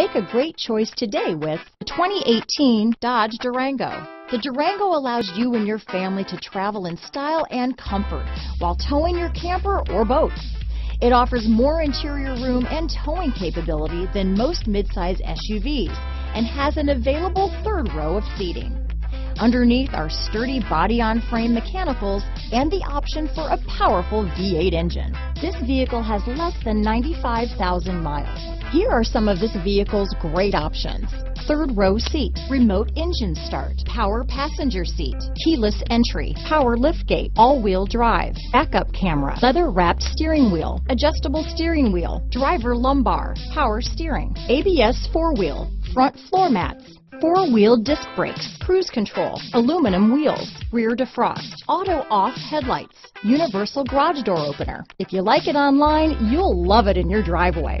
Make a great choice today with the 2018 Dodge Durango. The Durango allows you and your family to travel in style and comfort while towing your camper or boat. It offers more interior room and towing capability than most midsize SUVs and has an available third row of seating. Underneath are sturdy body-on-frame mechanicals and the option for a powerful V8 engine. This vehicle has less than 95,000 miles. Here are some of this vehicle's great options. Third row seat, remote engine start, power passenger seat, keyless entry, power liftgate, all-wheel drive, backup camera, leather wrapped steering wheel, adjustable steering wheel, driver lumbar, power steering, ABS four-wheel, front floor mats, four-wheel disc brakes, cruise control, aluminum wheels, rear defrost, auto-off headlights, universal garage door opener. If you like it online, you'll love it in your driveway.